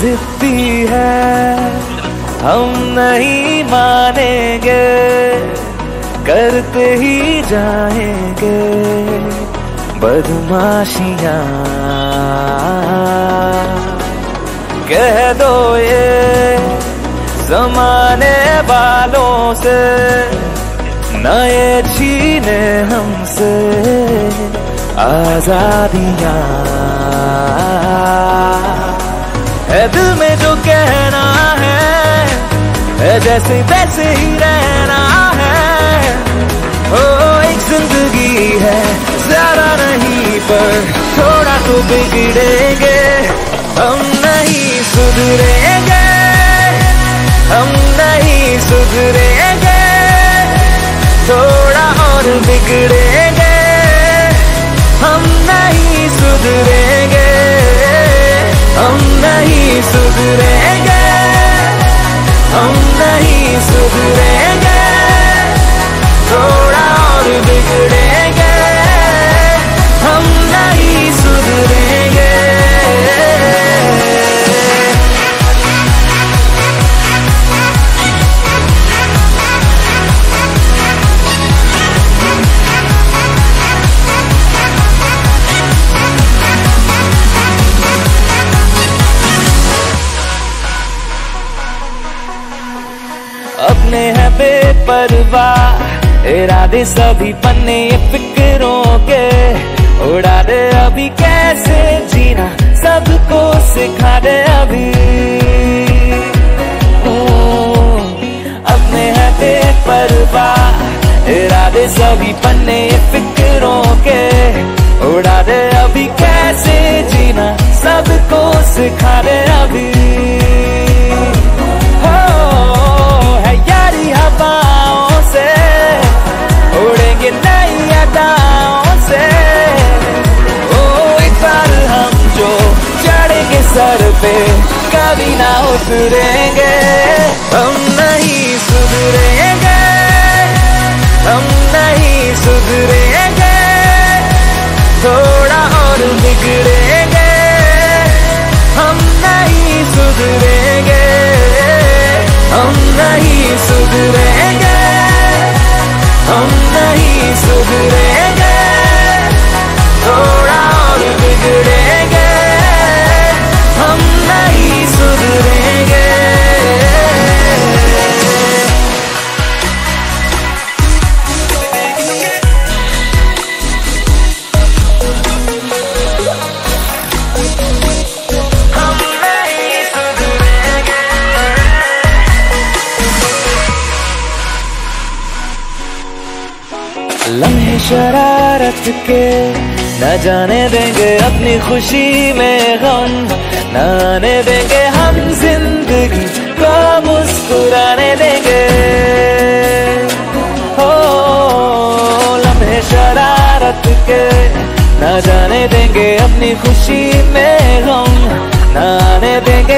जिद्दी है हम नहीं मानेंगे करते ही जाएँगे। बदमाशियाँ। कह दो ये जमाने वालों से नए छीने हमसे आजादियाँ। है दिल में जो कहना है, जैसे तैसे ही रहना पर थोड़ा तो बिगड़ेंगे, हम नहीं सुधरेंगे, हम नहीं सुधरेंगे, थोड़ा और बिगड़ेंगे, हम नहीं सुधरेंगे, हम नहीं सुधरेंगे, हम नहीं सुधरेंगे बेपरवाह इरादे सभी पन्ने फिक्रों के। उड़ा दे अभी कैसे जीना? सबको सिखा दे अभी। अपने हथे परवाह इरादे सभी पन्ने फिक्रों पे कभी ना उतरेंगे, हम नहीं सुधरेंगे, हम नहीं सुधरेंगे, थोड़ा और बिगड़ेंगे, हम नहीं सुधरेंगे, हम नहीं सुधरेंगे, हम नहीं सुधरेंगे। शरारत के। न जाने देंगे अपनी खुशी में गम। न आने देंगे हम ज़िंदगी को मुस्कुराने देंगे। हो, लम्हे शरारत के। न जाने देंगे अपनी खुशी में गम। न आने देंगे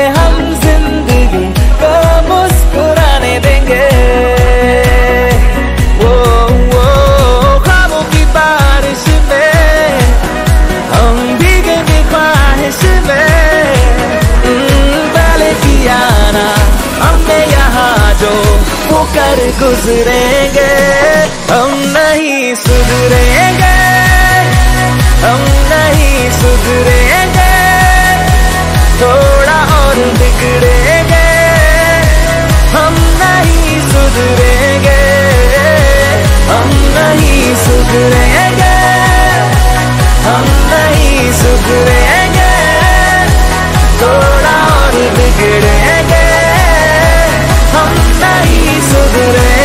जो वो कर गुजरेंगे, हम नहीं सुधरेंगे, हम नहीं सुधरेंगे, थोड़ा और बिगड़ेंगे, हम नहीं सुधरेंगे, हम नहीं सुधरेंगे, हम नहीं सुधरेंगे, थोड़ा और बिगड़ेंगे, हम ないそれ